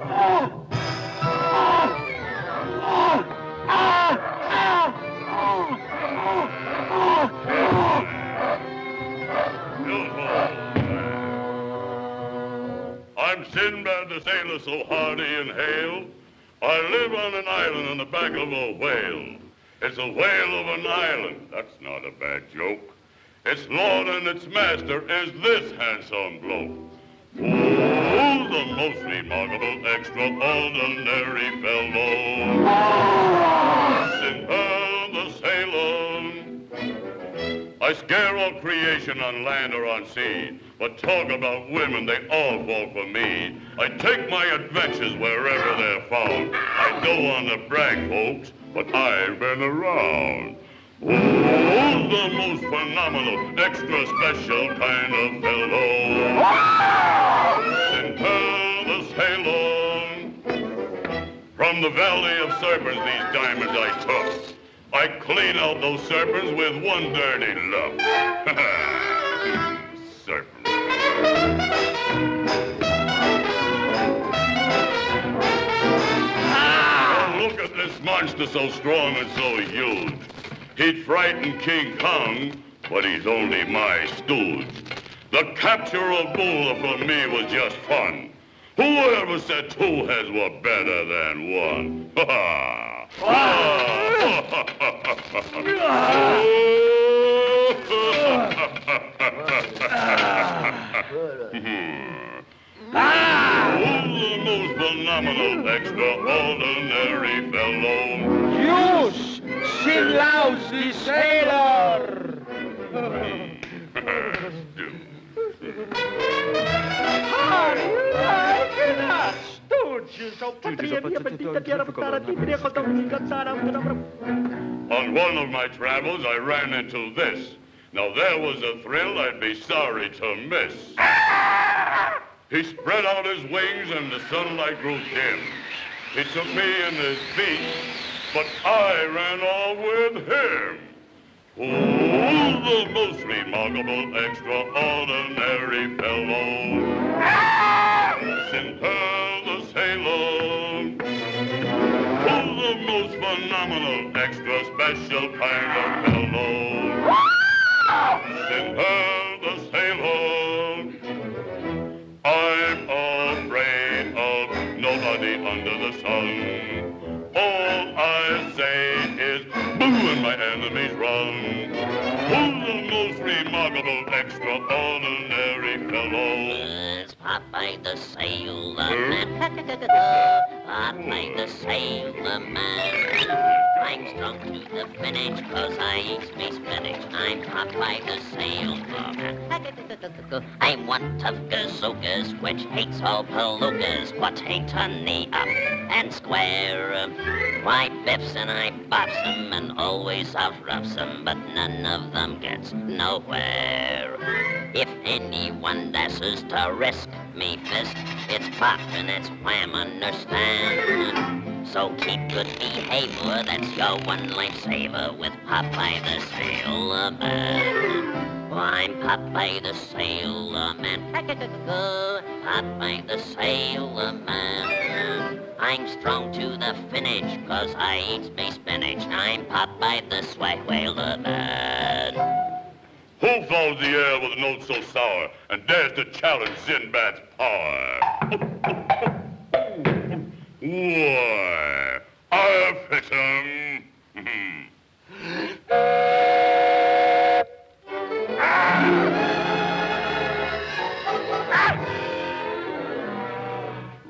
I'm Sinbad the sailor, so hardy and hale. I live on an island on the back of a whale. It's a whale of an island. That's not a bad joke. Its lord and its master is this handsome bloke. Oh, the most remarkable, extraordinary fellow. Sinbad the sailor. I scare all creation on land or on sea. But talk about women, they all fall for me. I take my adventures wherever they're found. I don't want to brag, folks, but I've been around. Oh, the most phenomenal, extra special kind of fellow. Sinbad the sailor. From the Valley of Serpents, these diamonds I took. I clean out those serpents with one dirty look. Serpents. Ah! Oh, look at this monster so strong and so huge. He'd frighten King Kong, but he's only my stooge. The capture of Bula for me was just fun. Whoever said two heads were better than one? Ha ha! the most phenomenal, extraordinary fellow. Use, Sin Lousy Sailor! On one of my travels, I ran into this. Now, there was a thrill I'd be sorry to miss. He spread out his wings and the sunlight grew dim. He took me in his feet, but I ran off with him. Oh, the most remarkable, extraordinary fellow. Sinbad the sailor. Oh, the most phenomenal, extra special kind of fellow. Sinbad the sailor. I'm afraid of nobody under the sun. I say is boo and my enemies run. Who's the most remarkable, extraordinary fellow? It's Popeye the Sailor hmm? Man. Popeye the Sailor Man. I'm strong to the finish cause I eat me spinach. I'm Popeye the Sailor Man. I'm one tough gazookas which hates all palookas but hates honey up and square. Why biffs and I bops bops 'em and always outroughs 'em but none of them gets nowhere. If anyone dashes to risk me fist, it's pop and it's wham, understand? So keep good behavior, that's your one lifesaver with Popeye the Sailor Man. I'm Popeye the Sailor Man. Popeye the Sailor Man. I'm strong to the finish, cause I eat me spinach. I'm Popeye the Swag Whaler Man. Who fills the air with a note so sour and dares to challenge Sinbad's power? Why, I'll fix him.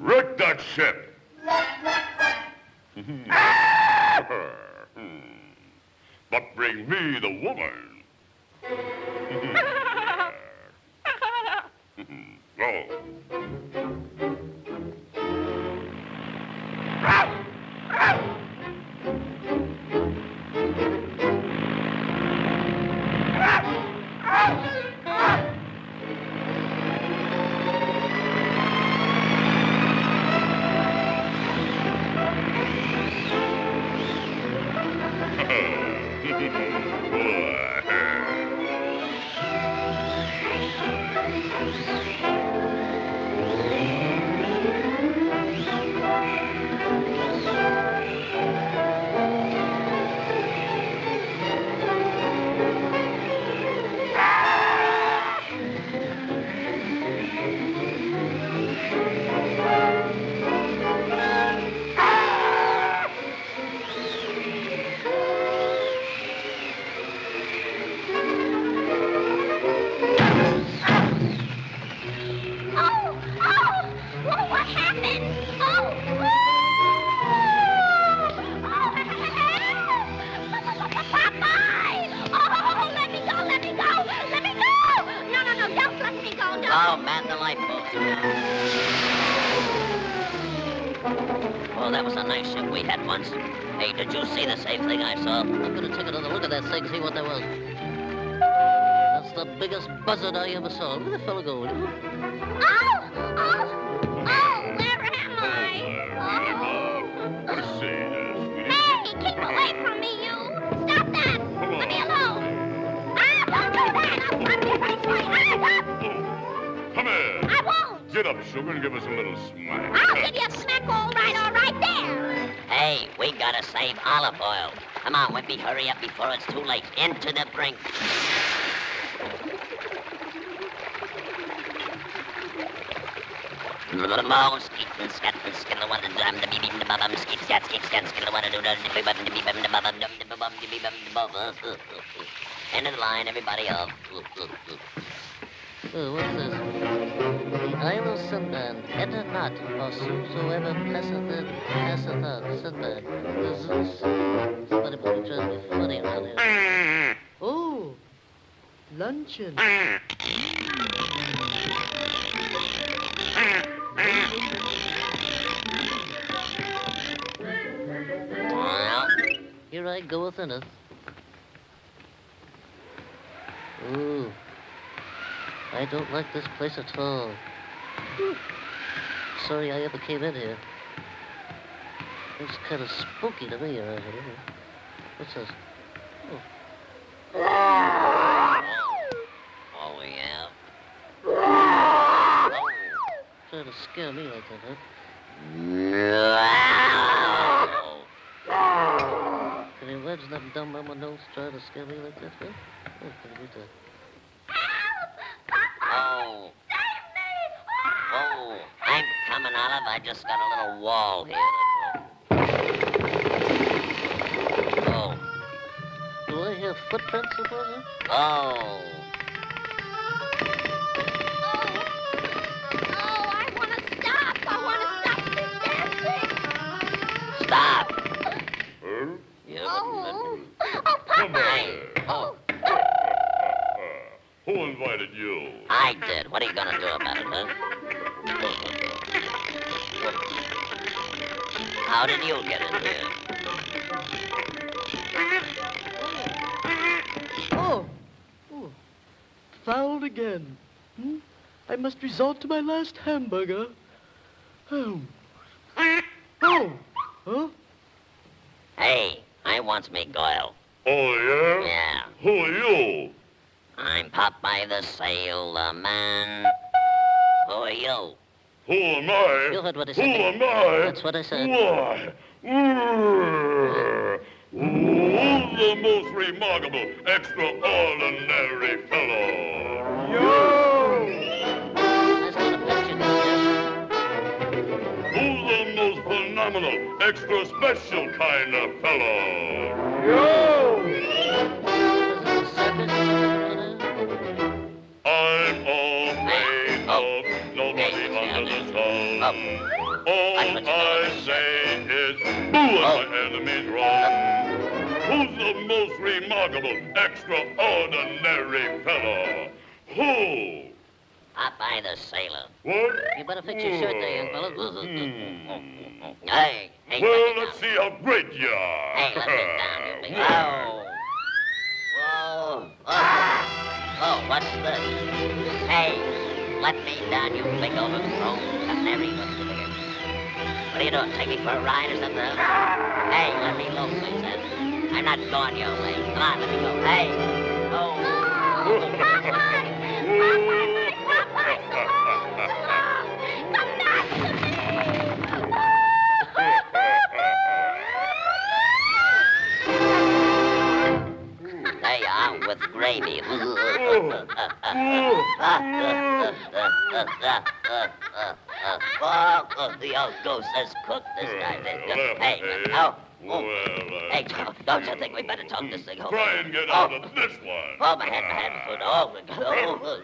Wreck that ship. but bring me the Oh, man, the lifeboats. Oh, that was a nice ship we had once. Hey, did you see the same thing I saw? I'm gonna take another look at that thing, see what that was. That's the biggest buzzard I ever saw. Where the fellow go? Oh, oh, Get up, sugar, and give us a little smack. I'll give you a smack all right, all right there! Hey, we gotta save Olive Oyl. Come on, Wimpy, hurry up before it's too late. Into the brink. Mo, skeet and scat and skin the one and dum the beep the bum skeet scat skeet scat skin the one and do the beep bum the beep bum the bum dum the bum the beep bum the bum. End of the line, everybody up. Oh, what's this? Of Sinbad, enter not, or whosoever passeth it, passeth out. Sinbad. This is... Somebody put be funny around here. Oh, luncheon. Here I go with it. Ooh. I don't like this place at all. Whew. Sorry I ever came in here. It's kind of spooky to me around here. What's this? Oh. Oh, yeah. Oh. Trying to scare me like that, huh? Oh. Can you imagine that dumb mama nose trying to scare me like that, huh? Oh, can you beat that? Oh. Oh, I'm coming, Olive. I just got a little wall here. Oh. Do I hear footprints up there? Oh. Oh, I want to stop! I want to stop this dancing! Stop! Huh? You Oh, oh, Come Popeye! Oh, Who invited you? I did. What are you gonna do about it, huh? How did you get in here? Oh, oh, fouled again. Hmm? I must resort to my last hamburger. Oh, oh, huh? Hey, I wants me Goyle. Oh, yeah? Yeah, Who are you? I'm Popeye the Sailor Man. Who are you? Who am I? You heard what I Who am I? That's what I said. Why? Ooh, the most remarkable, extraordinary fellow. Nice little picture, Goyle. Who's the most phenomenal, extra special kind of fellow? Is Oh. All I I say is, boo when Oh. my enemies run. Who's the most remarkable, extraordinary fellow? Who? Popeye the Sailor. What? You better fix your shirt there, young fella. Hmm. Hey, hey, Well, let's see how great you are. Hey, let me down, you big... Oh. Whoa. Oh. Oh, what's this? Hey, let me down, you big overgrown canary. The bigger? What are you doing? Take me for a ride or something? Hey, let me I said. I'm not going your way. Come on, let me go. Hey. Oh. Oh, Popeye! Popeye, Popeye, come back to me! There you are with gravy. oh, the old goose has cooked this. Well, Hey, hey, oh, Well, oh. uh, Hey, Joe, don't you think we better talk this thing over? Try and get out Oh. of this one. Oh, my head, my head, foot. Oh, oh, oh,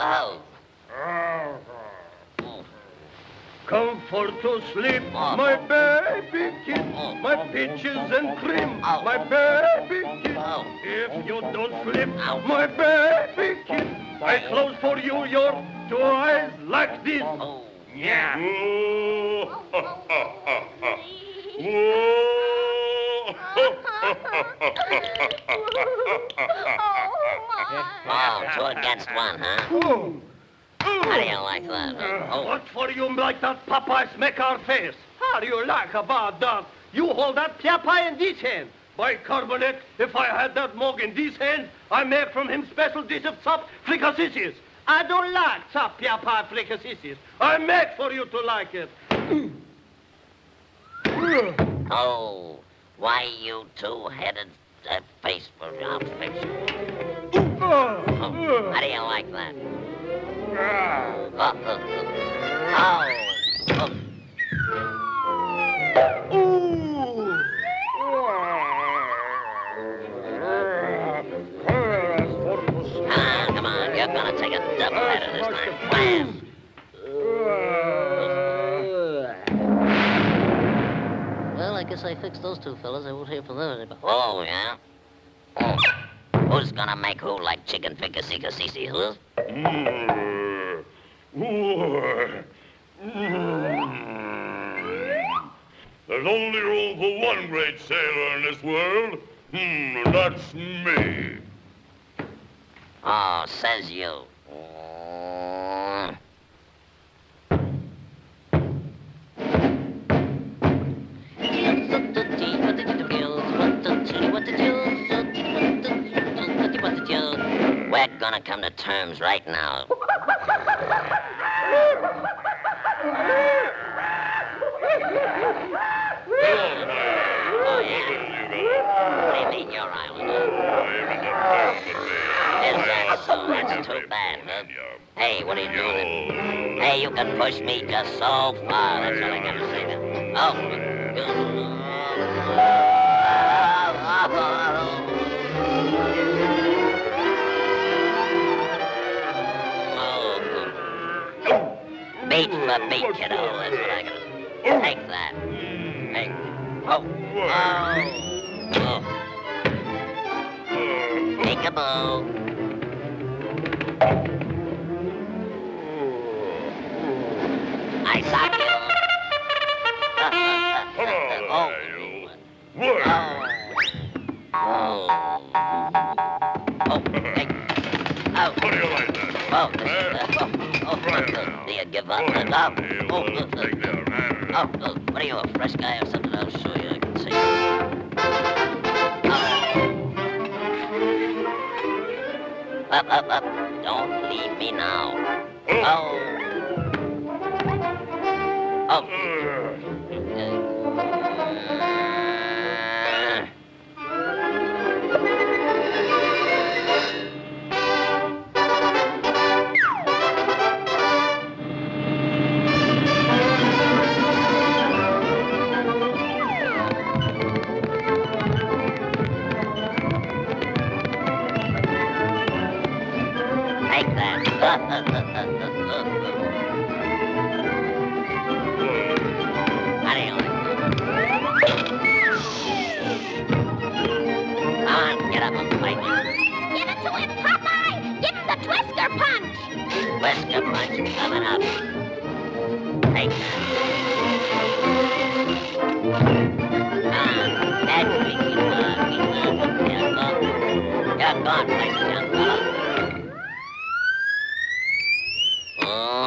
oh, oh. Comfort to sleep, Oh. my baby kid, ah. my peaches and cream, ah. my baby kid. If you don't sleep, Ow. my baby kid, I close for you your two eyes like this. Oh. Yeah. Oh, two against one, huh? How do you like that? huh? Oh. What for you like that Popeye smack our face? How do you like about that? You hold that Popeye in this hand. By carbonate, if I had that mug in this hand, I make from him special dish of chop fricassees. I don't like chop Popeye fricassees. I make for you to like it. Oh, why you two-headed uh, face for I'll. Oh, how do you like that? Gonna take a double oh, header this time. Wham! Well, I guess I fixed those two fellas. I won't hear from them anymore. Oh, yeah? Oh. Who's gonna hmm. There's only room for one great sailor in this world. Hmm, that's me. Oh, says you. Terms right now. Oh, yeah. You What do you mean, your island? huh? you're in the past with me. Is that so? That's too bad, huh? Hey, what are you doing? Hey, you can push me just so far. That's all I gotta say. Oh. Oh. For beat, kiddo. That's what I gotta say. Take that. Hey. Oh. Oh. Oh. Peekaboo. I suck you. Oh. you. Work. Oh. Oh. Hey. Oh. How do you like? Oh, this is, oh, oh, Try it now. do you give up? ahead, Sonny. oh, We'll take care of oh, oh, what are you, a fresh guy or something? I'll show you. I can see. Oh. Up, up, up. Don't leave me now. Oh. Oh. Uh, Whisker punch coming up. Take that. Ah, that's me. Keep on, keep on. You're gone. You're gone, places, young fellow.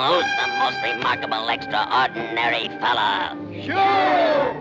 Who's the most remarkable, extraordinary fella? Sure!